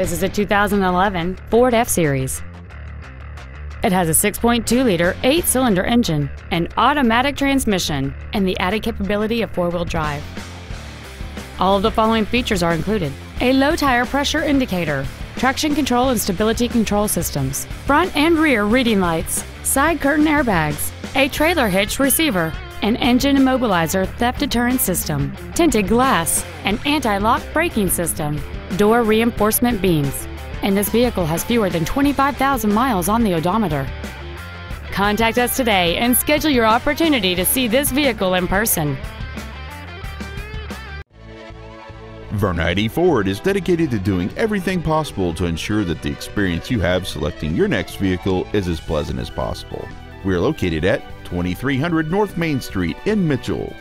This is a 2011 Ford F-Series. It has a 6.2-liter eight-cylinder engine, an automatic transmission, and the added capability of four-wheel drive. All of the following features are included. A low tire pressure indicator, traction control and stability control systems, front and rear reading lights, side curtain airbags, a trailer hitch receiver, an engine immobilizer theft deterrent system, tinted glass, an anti-lock braking system, door reinforcement beams, and this vehicle has fewer than 25,000 miles on the odometer. Contact us today and schedule your opportunity to see this vehicle in person. Vern Eide Ford is dedicated to doing everything possible to ensure that the experience you have selecting your next vehicle is as pleasant as possible. We are located at 2300 North Main Street in Mitchell.